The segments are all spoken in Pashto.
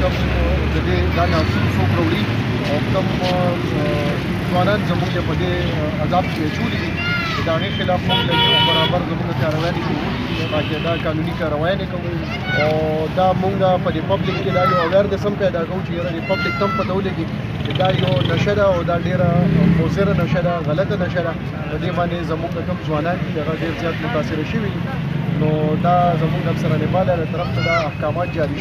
کوم د دې دا ناسوب څوک راوړي او کوم ځوانان زموږ په دې عذاب کې اچولي دي د هغې خلاف موږ له یو برابر زموږ کاروایانې کوو باقي دا قانوني کاروایانې کوو او دا موږ په دې پبلک کې دا یو اویر د سم پیدا کوو چې یاره دې پبلک تم پته ولګي چې دا یو نشه ده او دا ډیره مضره نشه ده غلطه نشه ده په دې باندې زموږ کوم ځوانان دي هغه ډیر زیات متاثر شوي نو دا زموږ افسرانې بالا له طرف ته دا احکامات جاری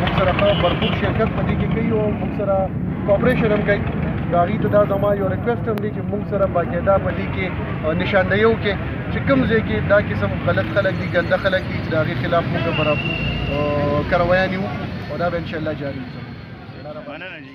موږ سره په برخود شرکت په دې کې کوي او موږ سره کوپریشن هم کوي دا غي ته دا زما یو ریکوست هم دی چې موږ سره باقاعده په دې کې نشاندهیو کې چې کوم ځای کې دا قسم غلط خلک دي ګنده خلک دي دا غي خلاف موږ برابر کاروایانه وکړو او دا به ان شاء الله جاری وي مننه جی